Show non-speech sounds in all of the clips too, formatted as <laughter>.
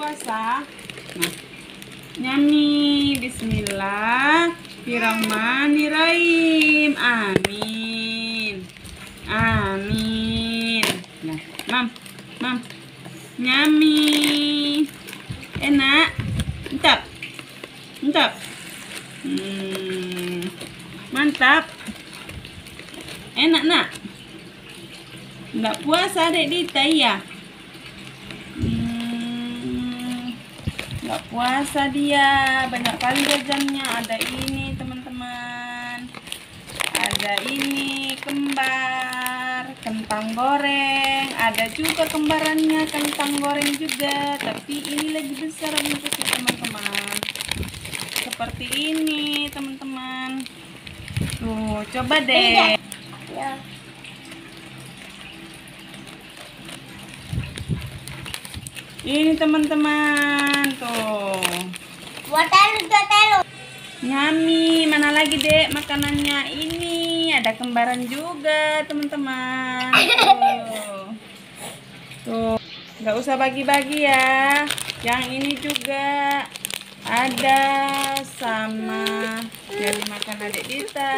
puasa. Nah, nyami Bismillah. Bismillahirrahmanirrahim. Amin. Amin. Nah, mam, mam, nyami. Enak. Mantap. Mantap. Hmm, mantap. Enak nak. Enggak puasa adek Dita ya? Enggak puasa dia. Banyak kali jajannya. Ada ini teman-teman. Ada ini kembar, kentang goreng. Ada juga kembarannya kentang goreng juga. Tapi ini lagi besar bungkusnya teman-teman. Seperti ini teman-teman. Tuh, coba deh. Ya. Ini teman-teman Nyami, mana lagi dek makanannya? Ini ada kembaran juga teman-teman. Tuh. Nggak usah bagi-bagi ya. Yang ini juga ada sama yang dimakan adik Dita.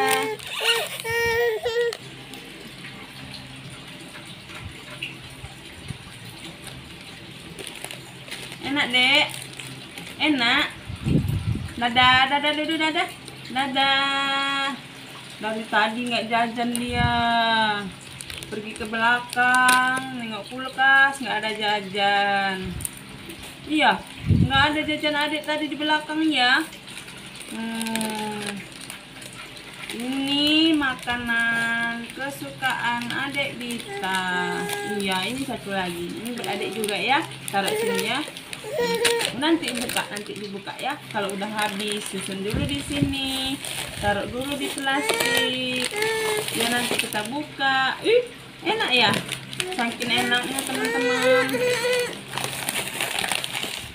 Enak dek, enak. Dadah, dadah dulu, dadah. Dadah. Dari tadi nggak jajan dia. Pergi ke belakang, nengok kulkas, nggak ada jajan. Iya, nggak ada jajan adik tadi di belakang ya. Hmm. Ini makanan kesukaan adik Dita. Iya, ini satu lagi. Ini buat adik juga ya. Taruh sini ya. Nanti buka, nanti dibuka ya. Kalau udah habis, susun dulu di sini. Taruh dulu di plastik. Ya nanti kita buka. Ih, enak ya. Saking enaknya teman-teman.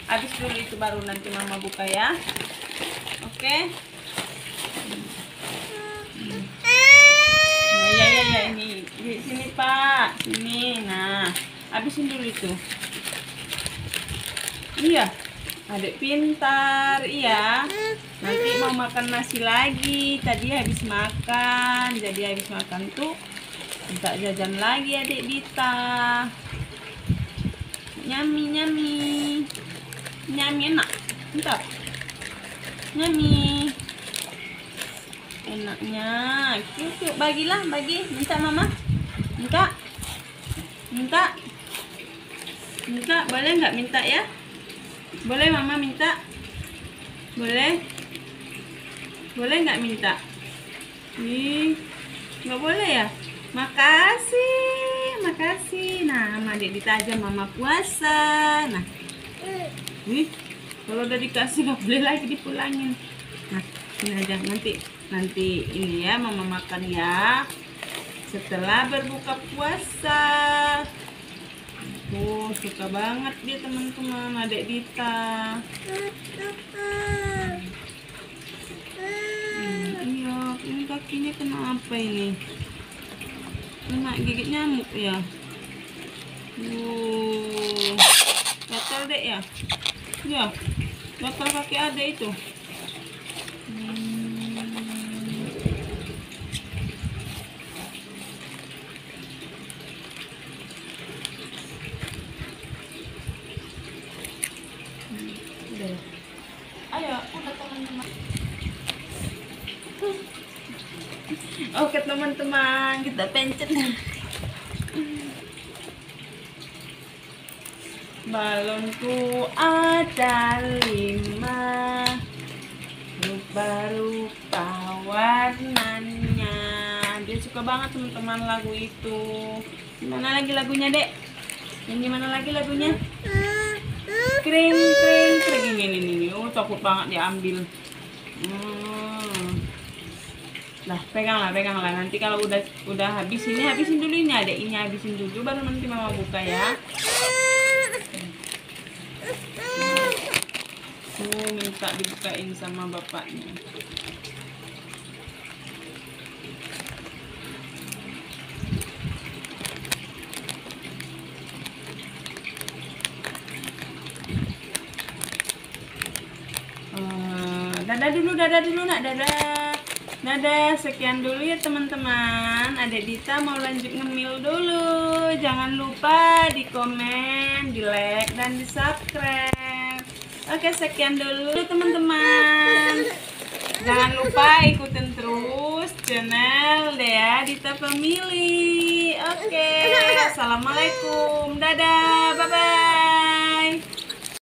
Habis dulu itu baru nanti mama buka ya. Oke. Nah, ya ya ya ini di sini Pak, sini. Nah, habisin dulu itu. Iya, adik pintar, iya. Nanti mau makan nasi lagi. Tadi habis makan, jadi habis makan tuh minta jajan lagi adik Dita. Nyami nyami, nyami enak, mantap. Nyami. Enaknya. Yuk yuk bagilah bagi. Minta mama. Minta. Minta. Minta boleh nggak minta ya boleh mama minta? Boleh? Boleh nggak minta? Ih nggak boleh ya? Makasih makasih. Nah sama adik ditajam mama puasa. Nah. Wih, kalau udah dikasih nggak boleh lagi dipulangin. Nah, ini aja. Nanti nanti ini ya mama makan ya. Setelah berbuka puasa. Oh, suka banget dia teman-teman adik Dita. Hmm, iya, ini kakinya kenapa ini? Kena gigit nyamuk ya. Uh, gatal dek ya? Ya, gatal kaki ada itu. Hmm, udah ya. Ayo, udah teman-teman. Oke teman-teman, kita pencet. Balonku ada lima Rupa-rupa warnanya Dia suka banget teman-teman lagu itu Gimana lagi lagunya dek? Yang gimana lagi lagunya? Kring, kring, kring Ini, ini, ini Oh takut banget diambil hmm. Nah, peganglah peganglah nanti kalau udah udah habis ini habisin dulu ini ada ini habisin dulu baru nanti mama buka ya. Aku minta dibukain sama bapaknya. Dada dadah dulu dadah dulu nak dadah. Dadah, sekian dulu ya teman-teman. Adek Dita mau lanjut ngemil dulu. Jangan lupa di komen, di like, dan di subscribe. Oke, sekian dulu teman-teman. Jangan lupa ikutin terus channel Dea Dita Family. Oke, <laughs> assalamualaikum, dadah, bye bye.